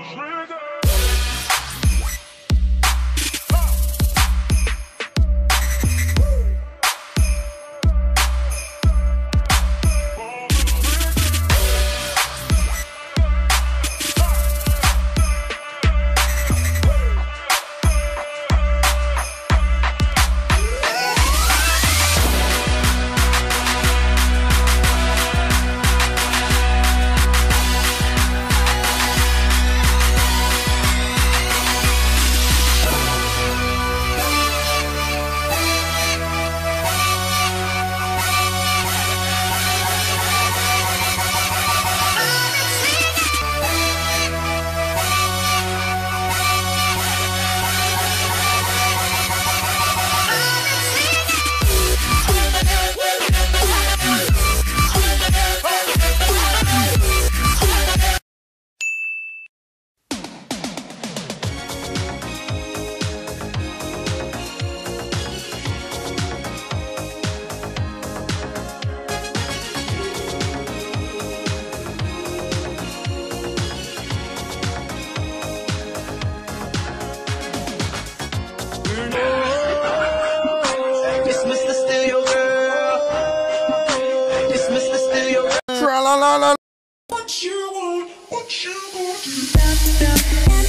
Dismiss la la la. What you want, what you want